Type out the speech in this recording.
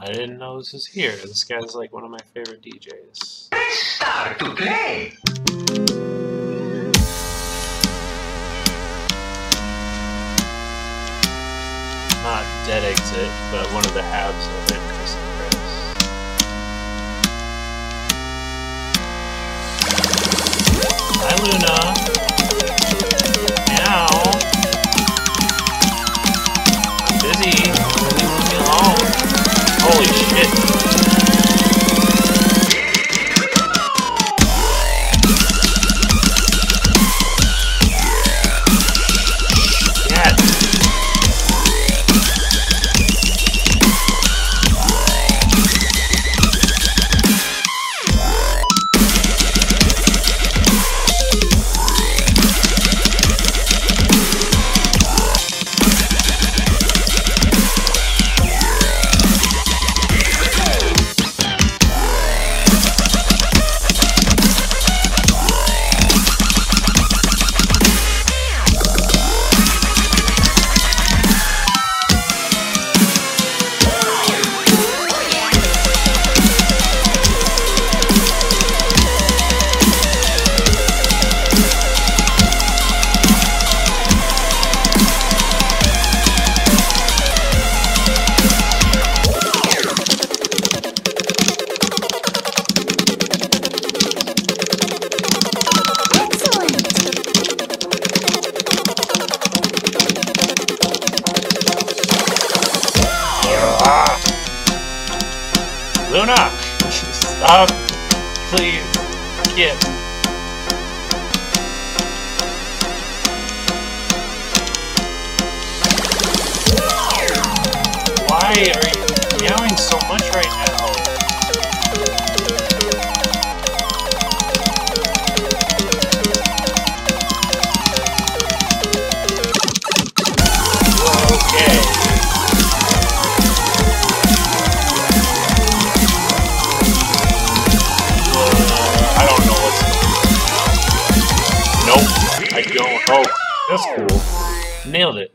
I didn't know this was here. This guy's like one of my favorite DJs. Start to play. Not Dead Exit, but one of the halves of it. Hi, Luna. Luna! Stop! Please. Get. Why are you meowing so much right now? I don't. Oh, that's cool. Nailed it.